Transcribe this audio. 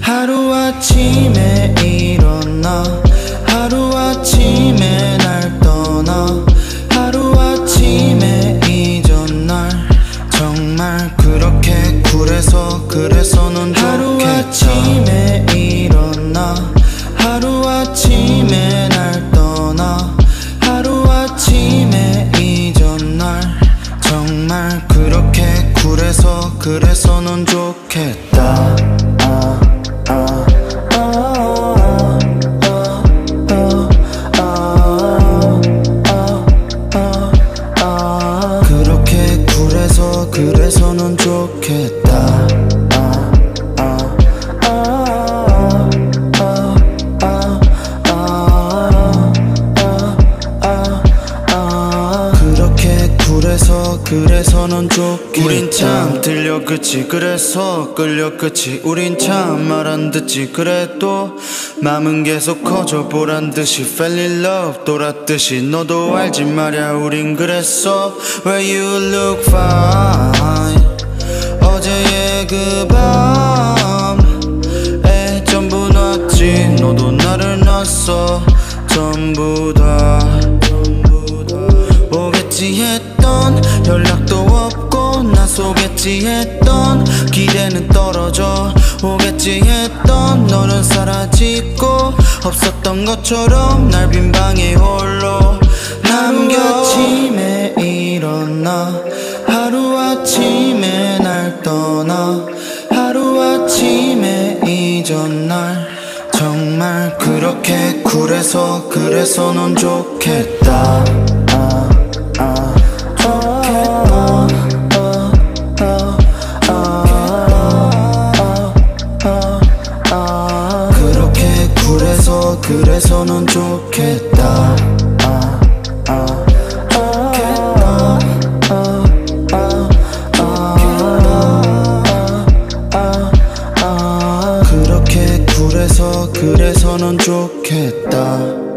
하루아침에 일어나 하루아침에 날 떠나 하루아침에 잊은 날. 정말 그렇게 굴해서 그래서 넌 하루아침에 일어나 하루아침에 그래서 넌 좋겠다. 그렇게 굴해서 그래서 넌 좋겠다 굴해서 그래서 넌 좋겠다 우린 참 들려 그치? 그래서 끌려 그치? 우린 참 말 안 듣지? 그래도 맘은 계속 커져 보란 듯이 fell in love 돌았듯이 너도 알지 말야 우린 그랬어. Where you look fine. 어제의 그 밤에 전부 놨지. 너도 나를 놨어. 전부 다 나서겠지 했던 기대는 떨어져 오겠지 했던 너는 사라지고 없었던 것처럼 날 빈 방에 홀로 남겨침에 일어나 하루아침에 날 떠나 하루아침에 잊은 날 정말 그렇게 굴해서 그래서 넌 좋겠다. 아, 아, 아, 좋겠다. 그렇게 굴해서 그래서 넌 좋겠다